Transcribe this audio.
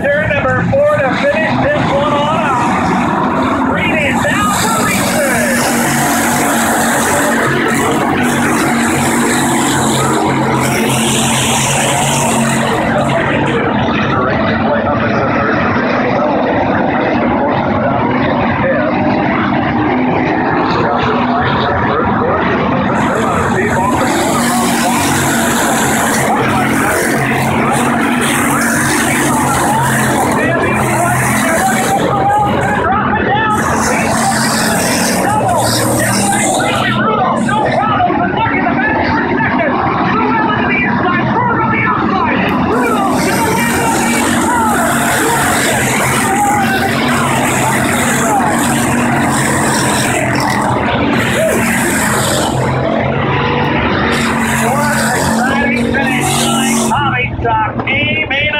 turn number four to finish Stop Team.